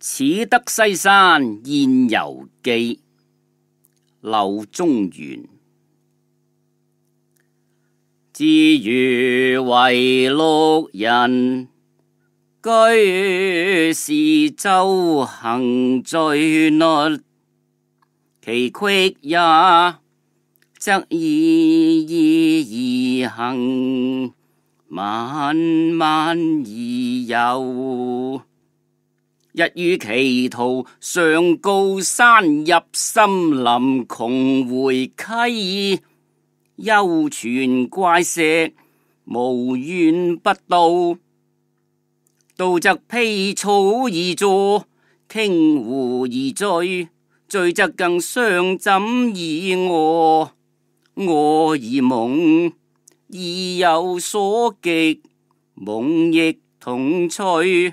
此得西山宴游记》柳宗元。自余为僇人，居是周行最律，其隙也，则以意而行，漫漫而游。日于歧途，上高山，入深林，穷回溪，幽泉怪石，无怨不到。道则披草而坐，倾湖而醉，醉则更相枕而卧，卧而梦，意有所极，梦亦同趣。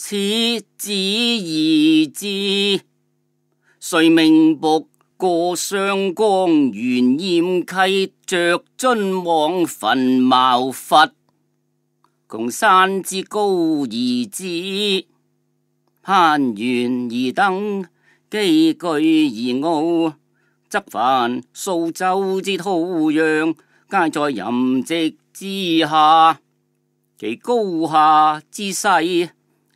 此子而知，遂命仆过湘江，原烟溪，着樽往坟茅佛，共山之高而至，攀援而登，积具而傲，则凡数州之土壤，皆在淫瘠之下，其高下之势。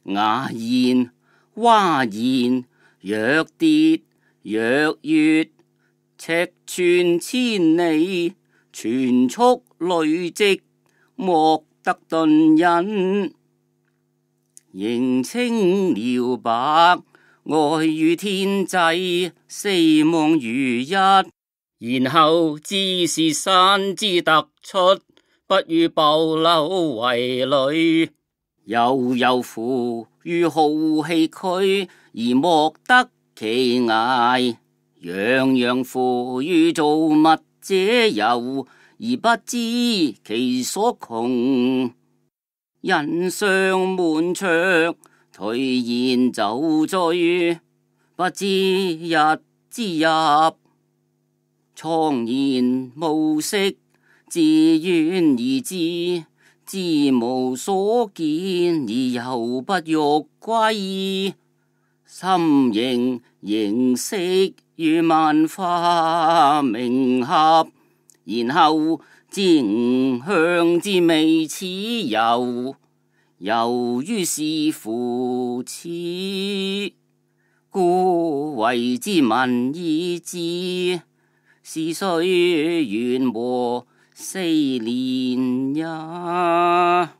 雅言、蛙言，若跌若月，尺寸千里，全速累积，莫得顿忍。形清了白，外与天际，四望如一。然后，知是山之突出，不与暴露为侣。悠悠乎于好气区而莫得其涯；洋洋乎于造物者游，而不知其所穷。人尚慕畅，颓然就醉，不知日之日，苍然暮色，自怨而至。知无所见而犹不欲归，心形形色与万花明合，然后知向之未始有，由于是乎此？故为之民以之是，虽言和。四年呀